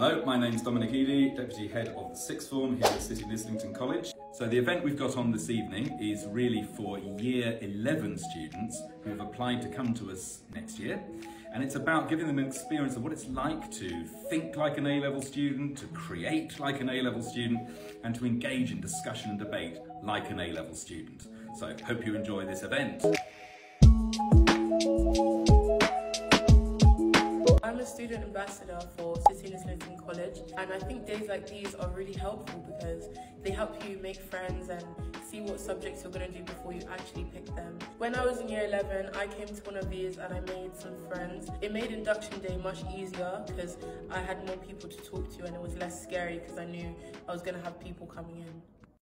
my name's Dominic Eady, Deputy Head of the Sixth Form here at City Islington College. So the event we've got on this evening is really for Year 11 students who have applied to come to us next year. And it's about giving them an experience of what it's like to think like an A-level student, to create like an A-level student, and to engage in discussion and debate like an A-level student. So hope you enjoy this event. A student ambassador for City and College and I think days like these are really helpful because they help you make friends and see what subjects you're going to do before you actually pick them. When I was in year 11 I came to one of these and I made some friends. It made induction day much easier because I had more people to talk to and it was less scary because I knew I was going to have people coming in.